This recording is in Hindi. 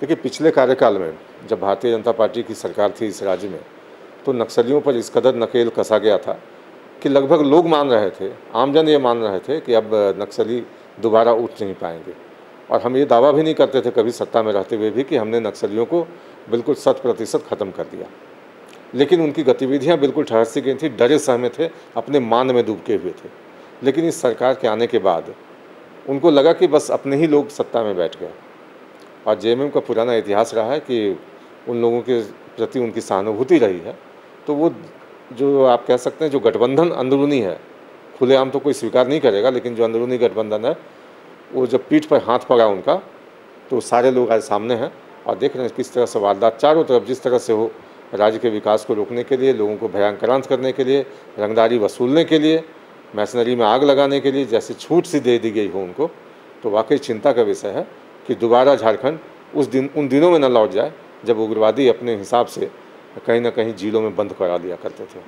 देखिए, पिछले कार्यकाल में जब भारतीय जनता पार्टी की सरकार थी इस राज्य में तो नक्सलियों पर इस कदर नकेल कसा गया था कि लगभग लोग मान रहे थे, आमजन ये मान रहे थे कि अब नक्सली दोबारा उठ नहीं पाएँगे। और हम ये दावा भी नहीं करते थे कभी सत्ता में रहते हुए भी कि हमने नक्सलियों को बिल्कुल शत प्रतिशत ख़त्म कर दिया। लेकिन उनकी गतिविधियाँ बिल्कुल ठहर सी गई थी, डरे सहमे थे, अपने मान में डूबके हुए थे। लेकिन इस सरकार के आने के बाद उनको लगा कि बस अपने ही लोग सत्ता में बैठ गए। और जेएमएम का पुराना इतिहास रहा है कि उन लोगों के प्रति उनकी सहानुभूति रही है। तो वो जो आप कह सकते हैं, जो गठबंधन अंदरूनी है, खुलेआम तो कोई स्वीकार नहीं करेगा, लेकिन जो अंदरूनी गठबंधन है, वो जब पीठ पर हाथ पड़ा उनका तो सारे लोग आज सामने हैं और देख रहे हैं किस तरह से वारदात चारों तरफ़ जिस तरह से हो राज्य के विकास को रोकने के लिए, लोगों को भयांक्रांत करने के लिए, रंगदारी वसूलने के लिए, मैसनरी में आग लगाने के लिए, जैसे छूट सी दे दी गई हो उनको तो वाकई चिंता का विषय है। कि दोबारा झारखंड उस दिन, उन दिनों में न लौट जाए, जब उग्रवादी अपने हिसाब से कहीं ना कहीं जिलों में बंद करा दिया करते थे।